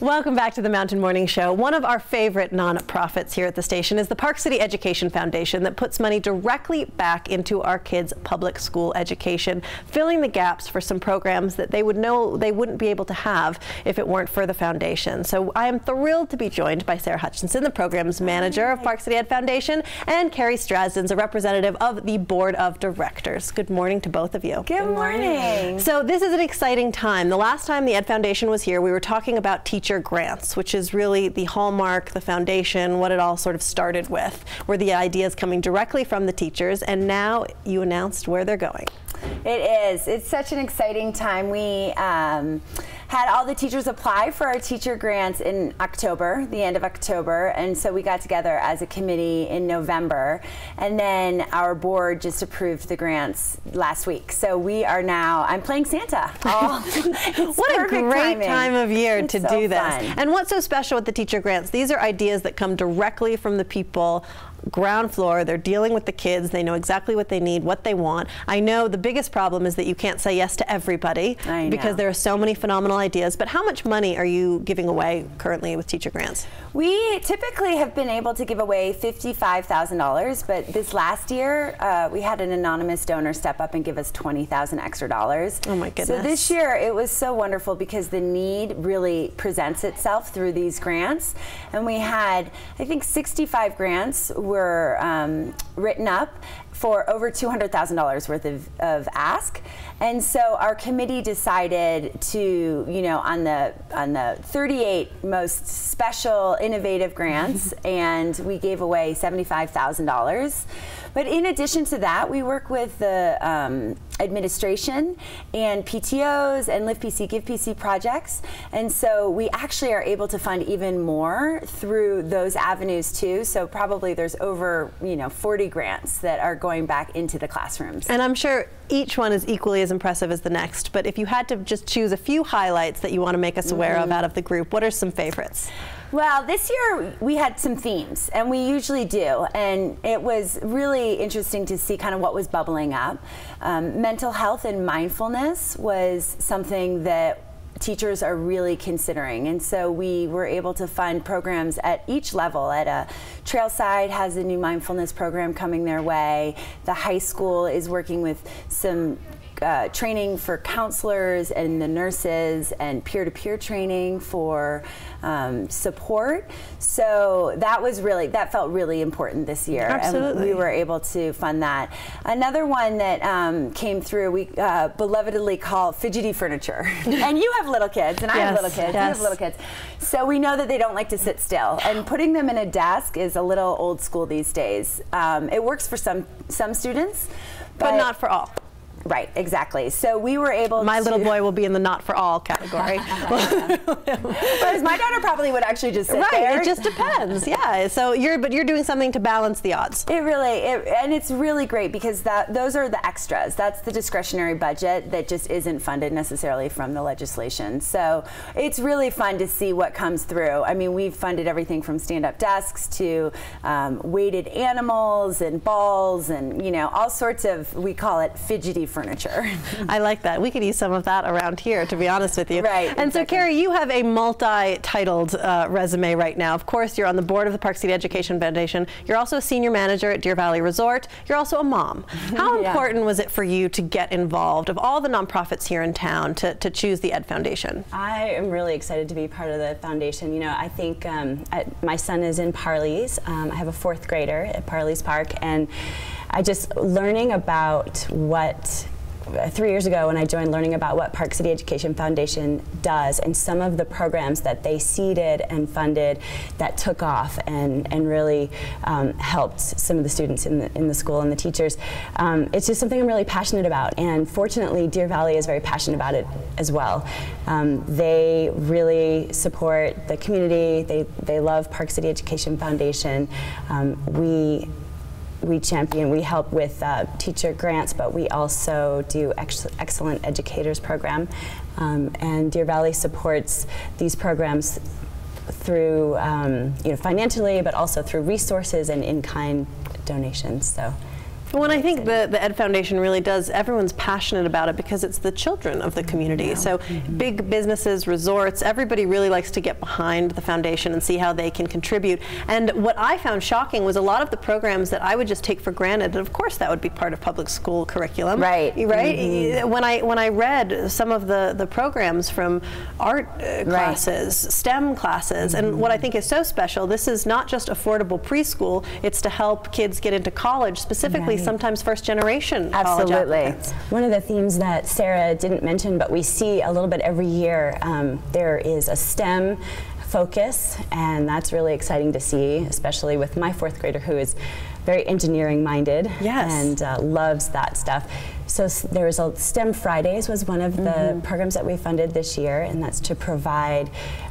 Welcome back to the Mountain Morning Show. One of our favorite nonprofits here at the station is the Park City Education Foundation that puts money directly back into our kids' public school education, filling the gaps for some programs that they would know they wouldn't be able to have if it weren't for the foundation. So I am thrilled to be joined by Sara Hutchinson, the programs manager of Park City Ed Foundation, and Kerry Strazdins, a representative of the board of directors. Good morning to both of you. Good morning. So this is an exciting time. The last time the Ed Foundation was here, we were talking about teaching grants, which is really the hallmark, the foundation, what it all sort of started with, where the ideas coming directly from the teachers, and now you announced where they're going. It is. It's such an exciting time. We um, had all the teachers apply for our teacher grants in October, the end of October, and so we got together as a committee in November, and then our board just approved the grants last week. So we are now, I'm playing Santa. Oh, what a great timing. time of year it's to so do this. Fun. And what's so special with the teacher grants? These are ideas that come directly from the people ground floor. They're dealing with the kids. They know exactly what they need, what they want. I know the biggest problem is that you can't say yes to everybody because there are so many phenomenal ideas. But how much money are you giving away currently with teacher grants? We typically have been able to give away $55,000, but this last year uh, we had an anonymous donor step up and give us 20,000 extra dollars. Oh my goodness. So this year it was so wonderful because the need really presents itself through these grants. And we had, I think, 65 grants were um, written up for over $200,000 worth of, of ask. And so our committee decided to, you know, on the on the 38 most special innovative grants and we gave away $75,000. But in addition to that, we work with the um, administration and PTOs and Live PC, Give PC projects. And so we actually are able to fund even more through those avenues too. So probably there's over, you know, 40 grants that are going back into the classrooms. And I'm sure each one is equally as impressive as the next. But if you had to just choose a few highlights that you want to make us aware mm -hmm. of mm-hmm. out of the group, what are some favorites? Well, this year we had some themes, and we usually do, and it was really interesting to see kind of what was bubbling up. Um, mental health and mindfulness was something that teachers are really considering. And so we were able to fund programs at each level. At a Trailside has a new mindfulness program coming their way. The high school is working with some uh, training for counselors and the nurses and peer-to-peer -peer training for um, support. So that was really, that felt really important this year. Absolutely. And we were able to fund that. Another one that um, came through, we uh, belovedly call fidgety furniture. and you have little kids, and I have little kids, yes. you have little kids. So we know that they don't like to sit still. And putting them in a desk is a little old school these days. Um, it works for some, some students. but, but not for all. Right, exactly. So we were able to My little boy will be in the not for all category. Whereas my daughter probably would actually just sit right, there. it just depends. Yeah. So you're but you're doing something to balance the odds. It really it, and it's really great because that those are the extras. That's the discretionary budget that just isn't funded necessarily from the legislation. So it's really fun to see what comes through. I mean, we've funded everything from stand-up desks to um, weighted animals and balls and you know all sorts of we call it fidgety furniture. I like that. We could use some of that around here, to be honest with you. Right. And exactly. so, Kerry, you have a multi-titled uh, resume right now. Of course, you're on the board of the Park City Education Foundation. You're also a senior manager at Deer Valley Resort. You're also a mom. How yeah. important was it for you to get involved of all the nonprofits here in town to, to choose the Ed Foundation? I am really excited to be part of the foundation. You know, I think um, I, my son is in Parley's. Um, I have a fourth grader at Parley's Park, and I just learning about what three years ago when I joined learning about what Park City Education Foundation does and some of the programs that they seeded and funded that took off and, and really um, helped some of the students in the, in the school and the teachers. Um, it's just something I'm really passionate about and fortunately Deer Valley is very passionate about it as well. Um, they really support the community, they, they love Park City Education Foundation. Um, we we champion, we help with uh, teacher grants, but we also do ex excellent educators program. Um, and Deer Valley supports these programs through, um, you know, financially, but also through resources and in-kind donations. So Well, and I think the, the Ed Foundation really does, everyone's passionate about it because it's the children of the community. Yeah. So mm-hmm. big businesses, resorts, everybody really likes to get behind the foundation and see how they can contribute. And what I found shocking was a lot of the programs that I would just take for granted, and of course that would be part of public school curriculum. Right. Right? Mm-hmm. When I when I read some of the, the programs from art uh, classes, right. STEM classes, mm-hmm. and what I think is so special, this is not just affordable preschool, it's to help kids get into college, specifically sometimes first generation Absolutely. One of the themes that Sara didn't mention, but we see a little bit every year, um, there is a STEM focus, and that's really exciting to see, especially with my fourth grader who is very engineering minded yes. and uh, loves that stuff. So there was a STEM Fridays was one of the mm -hmm. programs that we funded this year, and that's to provide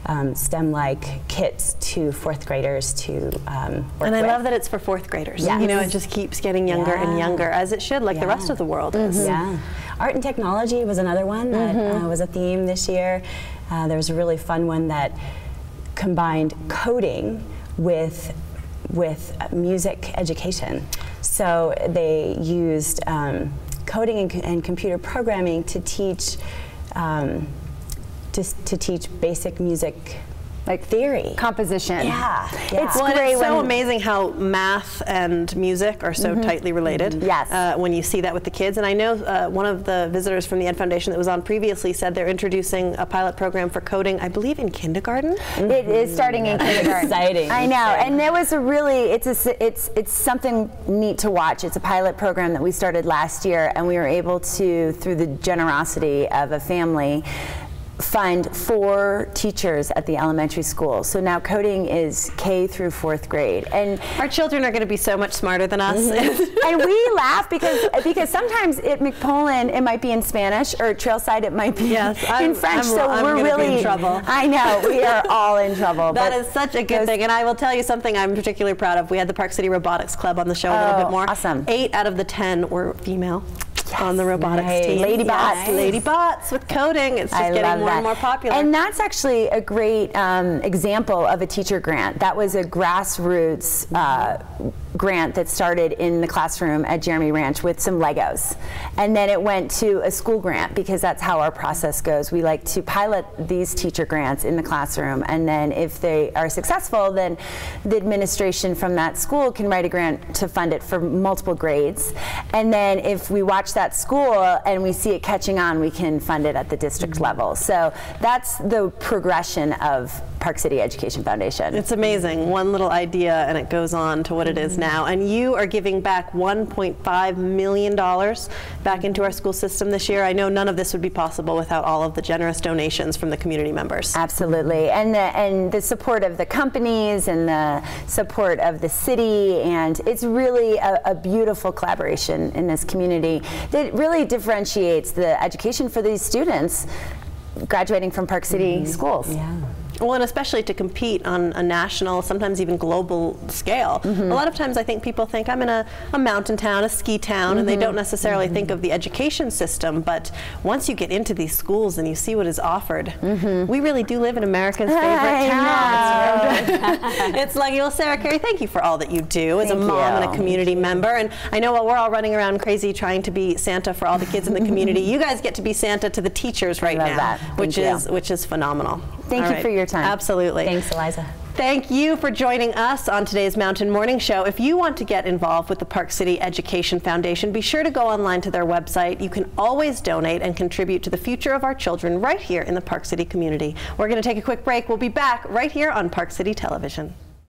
um, STEM-like kits to fourth graders to um, And I with. love that it's for fourth graders. Yes. You know, it just keeps getting younger yeah. and younger, as it should, like yeah. the rest of the world mm -hmm. is. Yeah. Art and technology was another one that mm -hmm. uh, was a theme this year. Uh, there was a really fun one that combined coding with with music education. So they used um, coding and, and, computer programming to teach um, to, to teach basic music like theory, composition. Yeah, yeah. it's well, great. It's so amazing how math and music are so mm -hmm. tightly related. Mm -hmm. Yes, uh, when you see that with the kids, and I know uh, one of the visitors from the Ed Foundation that was on previously said they're introducing a pilot program for coding. I believe in kindergarten. Mm -hmm. It is starting in kindergarten. Exciting. I know, and there was a really it's a it's it's something neat to watch. It's a pilot program that we started last year, and we were able to through the generosity of a family fund four teachers at the elementary school. So now coding is K through fourth grade. And our children are going to be so much smarter than us. Mm -hmm. and we laugh because because sometimes at McPolin it might be in Spanish or Trailside it might be yes, in French. I'm, so I'm we're really in trouble. I know we are all in trouble. that is such a good thing. And I will tell you something I'm particularly proud of. We had the Park City Robotics Club on the show a little oh, bit more. Awesome. Eight out of the ten were female yes. on the robotics nice. team. Lady bots. Lady bots with coding. It's just I getting more that. and more popular. And that's actually a great um, example of a teacher grant. That was a grassroots uh, grant that started in the classroom at Jeremy Ranch with some Legos. And then it went to a school grant because that's how our process goes. We like to pilot these teacher grants in the classroom and then if they are successful then the administration from that school can write a grant to fund it for multiple grades. And then if we watch that school and we see it catching on we can fund it at the district mm -hmm. level. So that's the progression of Park City Education Foundation. It's amazing. One little idea and it goes on to what it is now. And you are giving back $1.5 million back into our school system this year. I know none of this would be possible without all of the generous donations from the community members. Absolutely. And the, and the support of the companies and the support of the city. And it's really a, a beautiful collaboration in this community that really differentiates the education for these students graduating from Park City mm -hmm. schools. Yeah. Well, and especially to compete on a national, sometimes even global scale. Mm -hmm. A lot of times I think people think I'm in a, a mountain town, a ski town, mm -hmm. and they don't mm-hmm. necessarily mm -hmm. think of the education system. But once you get into these schools and you see what is offered, mm-hmm. we really do live in America's favorite I town. it's like, well, Sara Kerry, thank you for all that you do as thank a mom you. and a community member. And I know while we're all running around crazy trying to be Santa for all the kids in the community, you guys get to be Santa to the teachers right now, that. which thank is you. which is phenomenal. Thank all you right. for your time. Absolutely. Thanks, Eliza. Thank you for joining us on today's Mountain Morning Show. If you want to get involved with the Park City Education Foundation, be sure to go online to their website. You can always donate and contribute to the future of our children right here in the Park City community. We're going to take a quick break. We'll be back right here on Park City Television.